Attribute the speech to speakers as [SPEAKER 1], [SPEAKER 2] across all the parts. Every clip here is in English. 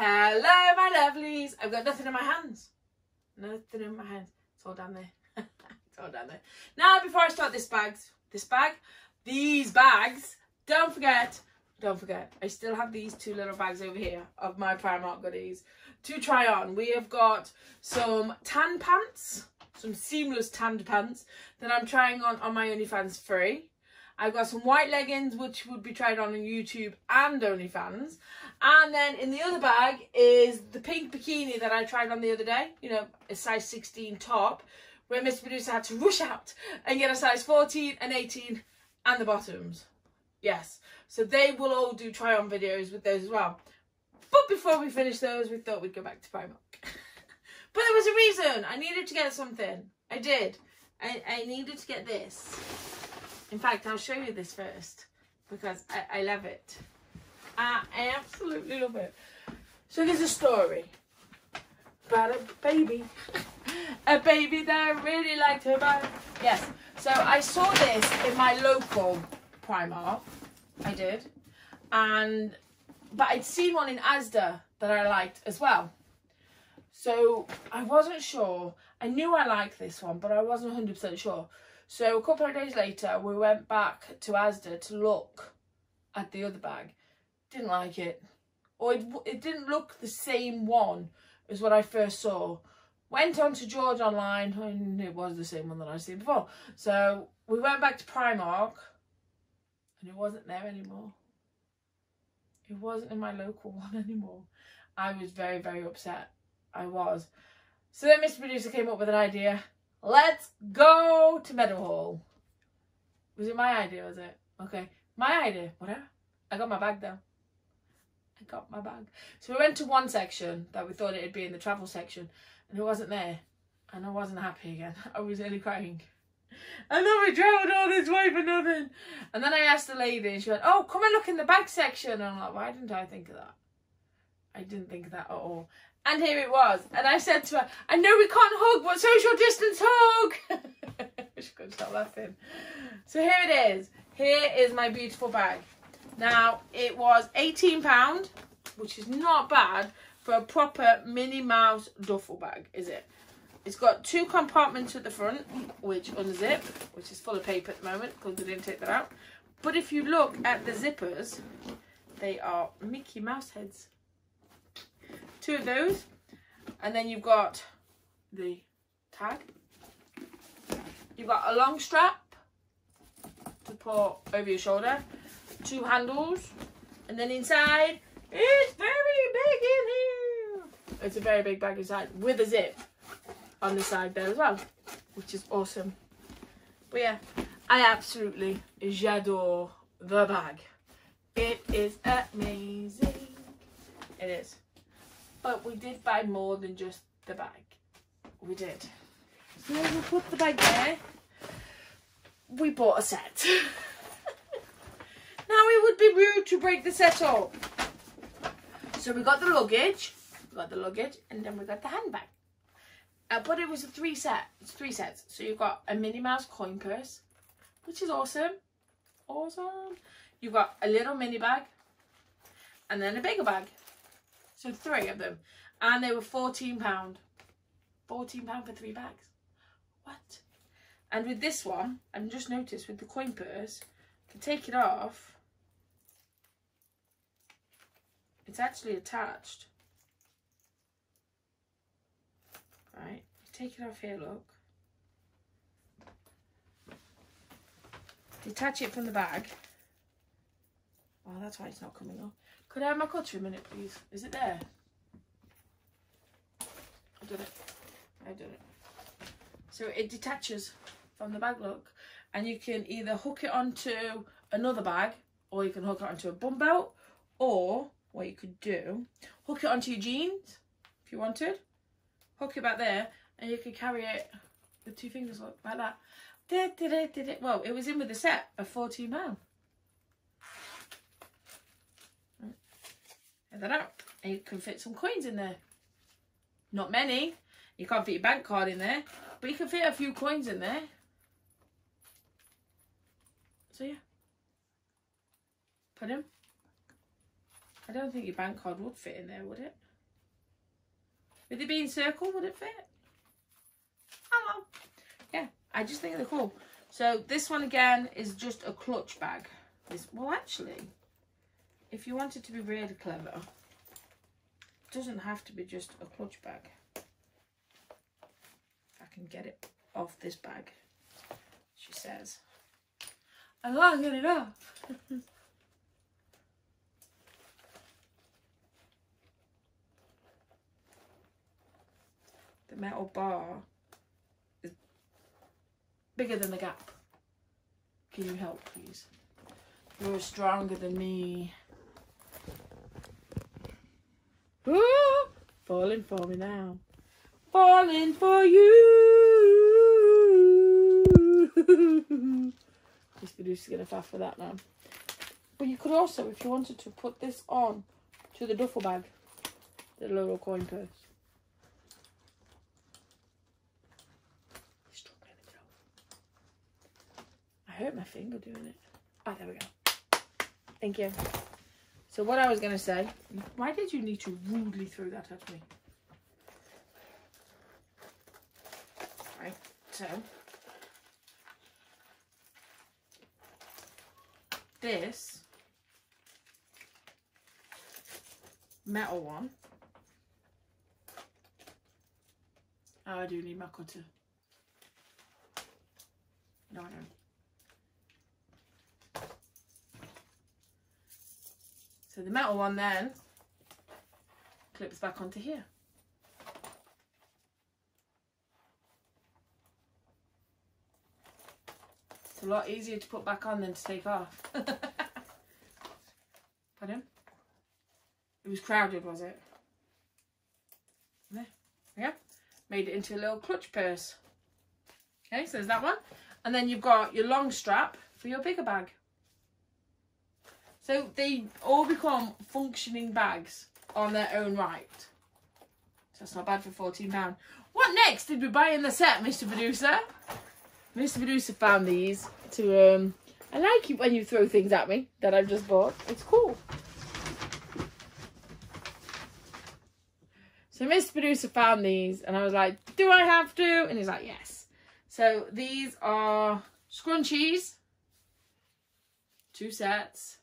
[SPEAKER 1] Hello, my lovelies. I've got nothing in my hands. Nothing in my hands. It's all down there. it's all down there. Now, before I start this bag, this bag, these bags, don't forget, don't forget, I still have these two little bags over here of my Primark goodies to try on. We have got some tan pants, some seamless tanned pants that I'm trying on on my OnlyFans free. I've got some white leggings, which would be tried on on YouTube and OnlyFans. And then in the other bag is the pink bikini that I tried on the other day. You know, a size 16 top, where Mr. Producer had to rush out and get a size 14 and 18 and the bottoms. Yes. So they will all do try on videos with those as well. But before we finish those, we thought we'd go back to Primark. but there was a reason. I needed to get something. I did. I, I needed to get this. In fact, I'll show you this first because I, I love it. I absolutely love it. So there's a story about a baby. a baby that I really liked her buy. Yes. So I saw this in my local Primark. I did. And but I'd seen one in Asda that I liked as well. So I wasn't sure. I knew I liked this one, but I wasn't 100% sure. So a couple of days later, we went back to Asda to look at the other bag. Didn't like it. Or it, it didn't look the same one as what I first saw. Went on to George online and it was the same one that I'd seen before. So we went back to Primark and it wasn't there anymore. It wasn't in my local one anymore. I was very, very upset. I was. So then Mr. Producer came up with an idea. Let's go to Meadowhall. Was it my idea, was it? Okay. My idea. Whatever. I got my bag though. I got my bag. So we went to one section that we thought it'd be in the travel section and it wasn't there. And I wasn't happy again. I was nearly crying. And then we travelled all this way for nothing. And then I asked the lady and she went, oh, come and look in the bag section. And I'm like, why didn't I think of that? I didn't think of that at all. And here it was. And I said to her, I know we can't hug, but social distance hug. she couldn't stop laughing. So here it is. Here is my beautiful bag. Now, it was £18, which is not bad for a proper Minnie Mouse duffel bag, is it? It's got two compartments at the front, which unzip, which is full of paper at the moment because I didn't take that out. But if you look at the zippers, they are Mickey Mouse heads. Two of those. And then you've got the tag. You've got a long strap to put over your shoulder. Two handles. And then inside, it's very big in here. It's a very big bag inside with a zip on the side there as well, which is awesome. But yeah, I absolutely j'adore the bag. It is amazing. It is. But we did buy more than just the bag. We did. So we put the bag there. We bought a set. now it would be rude to break the set up. So we got the luggage, we got the luggage, and then we got the handbag. Uh, but it was a three set, it's three sets. So you've got a Minnie Mouse coin purse, which is awesome. Awesome. You've got a little mini bag and then a bigger bag. So three of them. And they were £14. £14 for three bags. What? And with this one, I've just noticed with the coin purse, to take it off, it's actually attached Right, take it off here, look. Detach it from the bag. Oh, that's why it's not coming off. Could I have my cutter a minute, please? Is it there? I did it. I did it. So it detaches from the bag, look. And you can either hook it onto another bag or you can hook it onto a bum belt or what you could do, hook it onto your jeans if you wanted hook it back there and you can carry it with two fingers like that. Well, it was in with the set of £14. That out. And you can fit some coins in there. Not many. You can't fit your bank card in there. But you can fit a few coins in there. So yeah. Put them. I don't think your bank card would fit in there, would it? With it being circle, would it fit? Oh, Hello. Yeah, I just think they're cool. So this one again is just a clutch bag. This, well, actually, if you wanted to be really clever, it doesn't have to be just a clutch bag. If I can get it off this bag, she says. I can't get it off. the metal bar is bigger than the gap. Can you help, please? You're stronger than me. Falling for me now. Falling for you. This producer's gonna faff for that now. But you could also, if you wanted to, put this on to the duffel bag, the little coin purse. I hurt my finger doing it. Oh, there we go. Thank you. So what I was going to say, why did you need to rudely throw that at me? Right, so. This metal one. Oh, I do need my cutter. No, I don't. So the metal one then clips back onto here. It's a lot easier to put back on than to take off. Pardon? It was crowded, was it? There. Yeah. Made it into a little clutch purse. Okay, so there's that one. And then you've got your long strap for your bigger bag. So they all become functioning bags on their own right. So that's not bad for £14. What next did we buy in the set, Mr. Producer? Mr. Producer found these to, um, I like it when you throw things at me that I've just bought. It's cool. So Mr. Producer found these and I was like, do I have to? And he's like, yes. So these are scrunchies. Two sets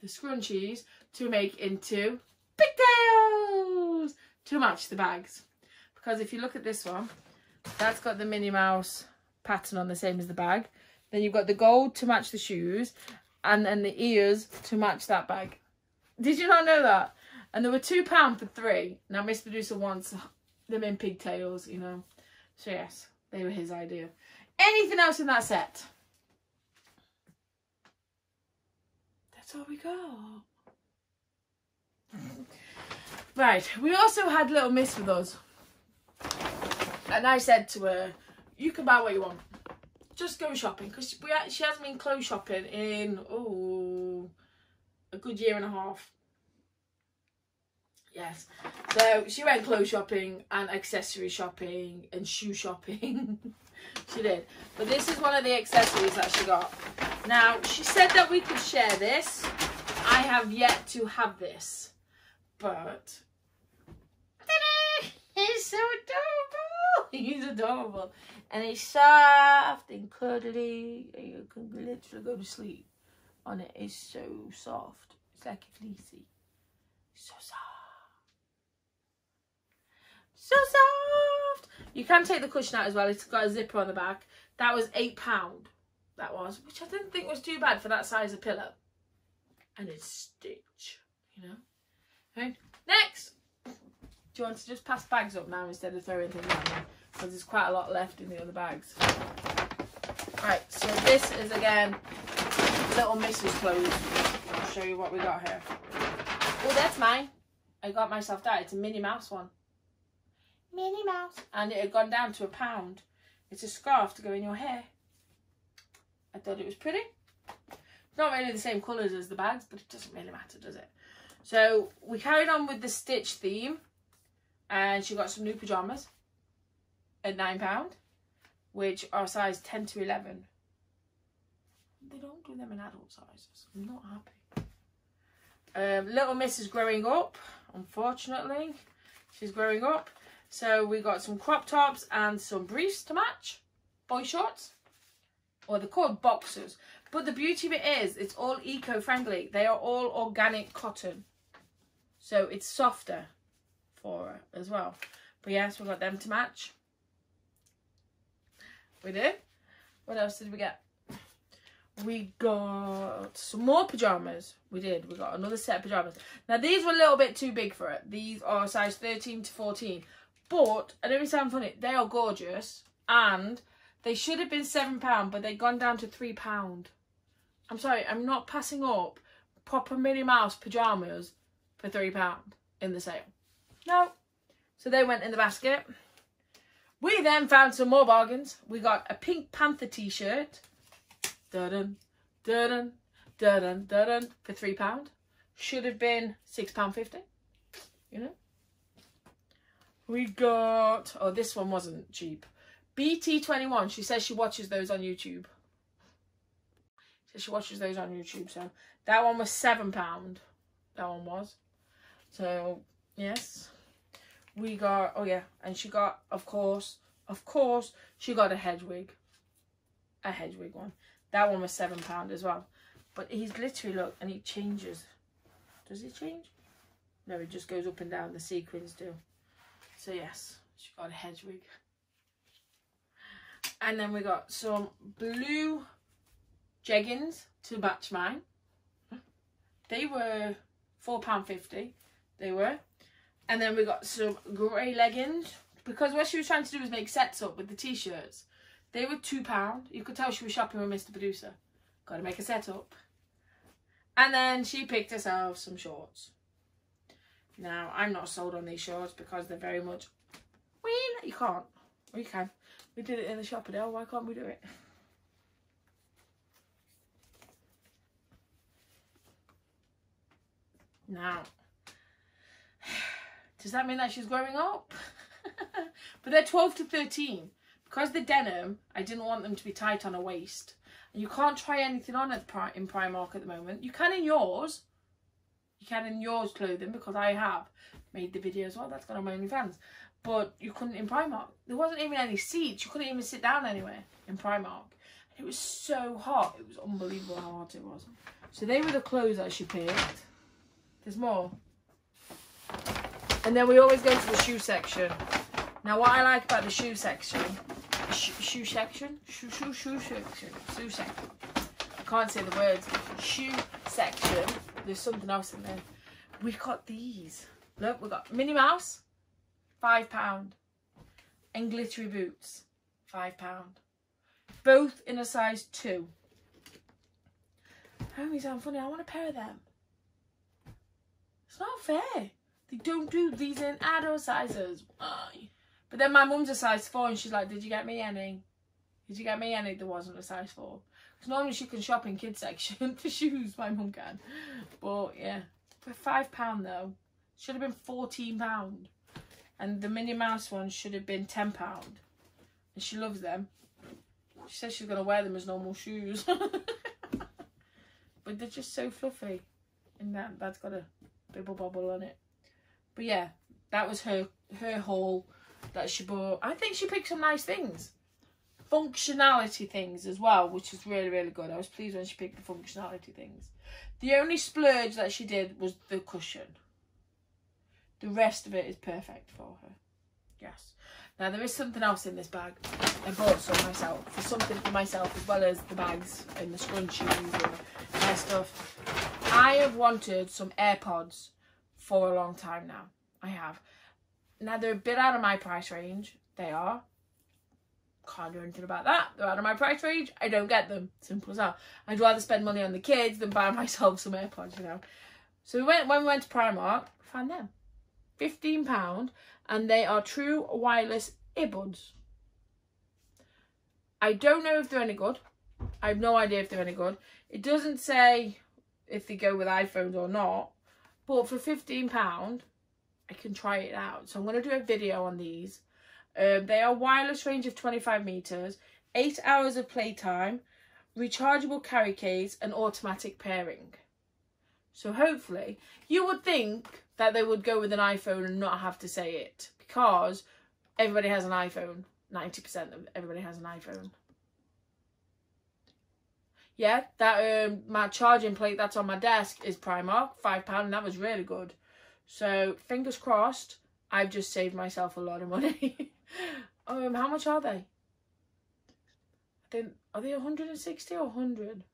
[SPEAKER 1] the scrunchies to make into pigtails to match the bags. Because if you look at this one, that's got the Minnie Mouse pattern on the same as the bag. Then you've got the gold to match the shoes and then the ears to match that bag. Did you not know that? And there were two pound for three. Now Miss Producer wants them in pigtails, you know. So yes, they were his idea. Anything else in that set? That's all we got. right, we also had Little Miss with us. And I said to her, you can buy what you want. Just go shopping. Because we she hasn't been clothes shopping in, oh, a good year and a half. Yes. So she went clothes shopping and accessory shopping and shoe shopping. she did. But this is one of the accessories that she got. Now, she said that we could share this. I have yet to have this. But... He's so adorable. He's adorable. And he's soft and cuddly. And you can literally go to sleep on it. It's so soft. It's like a fleecy. So soft. So soft. You can take the cushion out as well. It's got a zipper on the back. That was £8 that was, which I didn't think was too bad for that size of pillow. And it's stitch, you know. Okay, next. Do you want to just pass bags up now instead of throwing things at me? Because there's quite a lot left in the other bags. Right, so this is again Little Mrs. clothes. I'll show you what we got here. Oh, that's mine. I got myself that. It's a Minnie Mouse one. Minnie Mouse. And it had gone down to a pound. It's a scarf to go in your hair. I thought it was pretty. Not really the same colours as the bags, but it doesn't really matter, does it? So we carried on with the Stitch theme. And she got some new pyjamas at £9, which are size 10 to 11. They don't do them in adult sizes. I'm not happy. Um, little Miss is growing up, unfortunately. She's growing up. So we got some crop tops and some briefs to match. Boy shorts. Or they're called boxers. But the beauty of it is, it's all eco-friendly. They are all organic cotton. So it's softer for her as well. But yes, we got them to match. We did. What else did we get? We got some more pyjamas. We did. We got another set of pyjamas. Now, these were a little bit too big for it. These are size 13 to 14. But, I don't sound funny, they are gorgeous. And they should have been £7, but they've gone down to £3. I'm sorry, I'm not passing up proper Minnie Mouse pyjamas for £3 in the sale. No. So they went in the basket. We then found some more bargains. We got a Pink Panther t-shirt. Dun dun dun dun for three pound. Should have been six pound fifty. You know. We got oh this one wasn't cheap. BT21. She says she watches those on YouTube. So she watches those on YouTube. So that one was seven pound. That one was. So yes we got oh yeah and she got of course of course she got a Hedwig a Hedwig one that one was seven pound as well but he's literally look and he changes does he change no it just goes up and down the sequins do so yes she got a Hedwig and then we got some blue jeggings to match mine they were four pound fifty they were and then we got some grey leggings. Because what she was trying to do was make sets up with the t-shirts. They were £2. You could tell she was shopping with Mr. Producer. Got to make a set up. And then she picked herself some shorts. Now, I'm not sold on these shorts because they're very much... Well, you can't. We can. We did it in the shop Adele. Why can't we do it? Now, does that mean that she's growing up? but they're 12 to 13. Because they're denim, I didn't want them to be tight on a waist. And you can't try anything on at in Primark at the moment. You can in yours. You can in yours clothing because I have made the video as well. That's gone on my OnlyFans. But you couldn't in Primark. There wasn't even any seats. You couldn't even sit down anywhere in Primark. It was so hot. It was unbelievable how hot it was. So they were the clothes that she picked. There's more. And then we always go to the shoe section. Now what I like about the shoe section, sh shoe section, shoe, shoe, shoe section, shoe section. I can't say the words. Shoe section. There's something else in there. We got these. Look, we've got Minnie Mouse, five pound, and glittery boots, five pound. Both in a size two. You sound funny. I want a pair of them. It's not fair. They don't do these in adult sizes. Why? But then my mum's a size 4 and she's like, did you get me any? Did you get me any that wasn't a size 4? Because normally she can shop in kids section for shoes, my mum can. But yeah, for £5 though, should have been £14. And the Minnie Mouse one should have been £10. And she loves them. She says she's going to wear them as normal shoes. but they're just so fluffy. And that, that's got a bibble bobble on it. But yeah, that was her her haul that she bought. I think she picked some nice things. Functionality things as well, which is really, really good. I was pleased when she picked the functionality things. The only splurge that she did was the cushion. The rest of it is perfect for her. Yes. Now there is something else in this bag. I bought some myself. For something for myself as well as the bags and the scrunchies and their stuff. I have wanted some AirPods for a long time now. I have. Now they're a bit out of my price range. They are. Can't do anything about that. They're out of my price range. I don't get them. Simple as that. I'd rather spend money on the kids than buy myself some AirPods, you know. So we went when we went to Primark, found them. £15 and they are true wireless earbuds. I don't know if they're any good. I have no idea if they're any good. It doesn't say if they go with iPhones or not. But for £15, I can try it out. So I'm going to do a video on these. Um, they are wireless range of 25 metres, 8 hours of playtime, rechargeable carry case and automatic pairing. So hopefully, you would think that they would go with an iPhone and not have to say it because everybody has an iPhone. 90% of everybody has an iPhone. Yeah, that um, my charging plate that's on my desk is Primark, £5 and that was really good. So fingers crossed, I've just saved myself a lot of money. um, how much are they? Are they 160 or 100?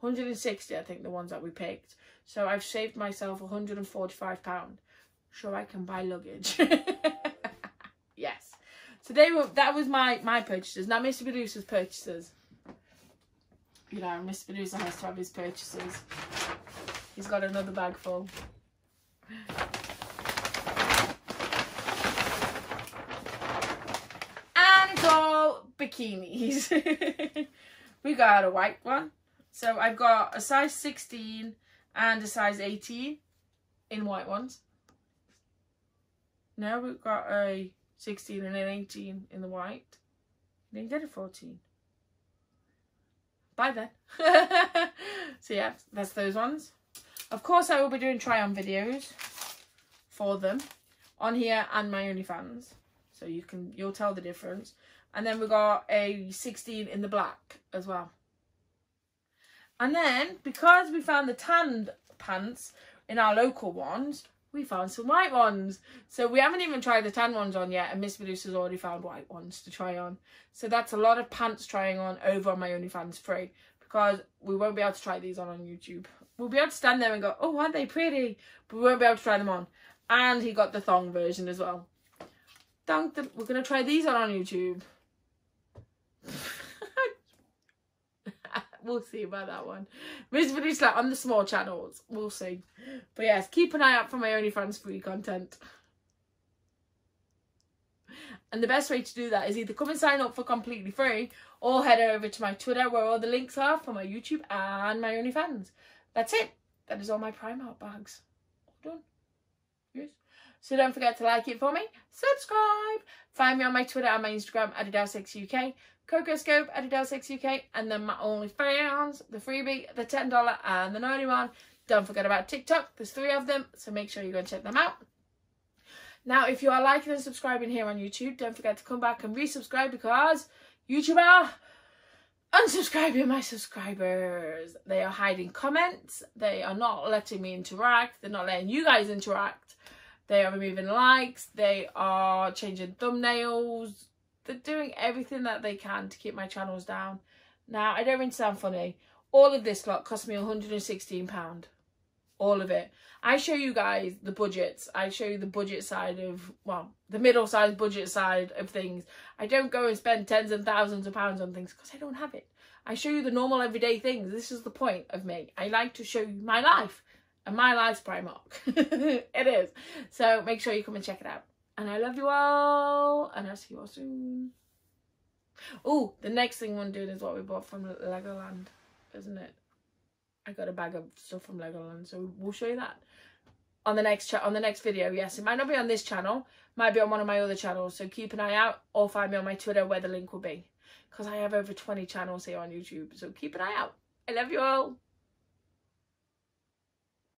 [SPEAKER 1] 160, I think the ones that we picked. So I've saved myself 145 pound. So I can buy luggage. yes. So they were that was my my purchases. Now Mr. Producer's purchases. You know, Mr. Producer has to have his purchases. He's got another bag full. And it's all bikinis. we got a white one. So I've got a size 16 and a size 18 in white ones. Now we've got a 16 and an 18 in the white. Then get a 14. Bye then. so yeah, that's those ones. Of course, I will be doing try-on videos for them on here and my OnlyFans. So you can, you'll tell the difference. And then we got a 16 in the black as well. And then, because we found the tanned pants in our local ones, we found some white ones. So we haven't even tried the tan ones on yet, and Miss Medusa's already found white ones to try on. So that's a lot of pants trying on over on my OnlyFans free because we won't be able to try these on on YouTube. We'll be able to stand there and go, oh, aren't they pretty? But we won't be able to try them on. And he got the thong version as well. Dunk them. We're going to try these on on YouTube. we'll see about that one. Miss Medusa on the small channels. We'll see. But yes, keep an eye out for my OnlyFans free content. And the best way to do that is either come and sign up for completely free or head over to my Twitter where all the links are for my YouTube and my OnlyFans. That's it. That is all my Primark bags. All done. Yes. So don't forget to like it for me. Subscribe. Find me on my Twitter and my Instagram at AdeleSexyUK. Cocoscope at UK, And then my OnlyFans, the freebie, the $10 and the 91 Don't forget about TikTok. There's three of them. So make sure you go and check them out. Now, if you are liking and subscribing here on YouTube, don't forget to come back and resubscribe because YouTube are unsubscribing my subscribers. They are hiding comments. They are not letting me interact. They're not letting you guys interact. They are removing likes. They are changing thumbnails. They're doing everything that they can to keep my channels down. Now, I don't mean to sound funny. All of this lot cost me £116 all of it. I show you guys the budgets. I show you the budget side of, well, the middle sized budget side of things. I don't go and spend tens and thousands of pounds on things because I don't have it. I show you the normal everyday things. This is the point of me. I like to show you my life. And my life's Primark. it is. So make sure you come and check it out. And I love you all. And I'll see you all soon. Oh, the next thing we're doing is what we bought from Legoland, isn't it? I got a bag of stuff from Legoland, so we'll show you that on the next chat on the next video. Yes, it might not be on this channel, might be on one of my other channels. So keep an eye out, or find me on my Twitter where the link will be, because I have over twenty channels here on YouTube. So keep an eye out. I love you all.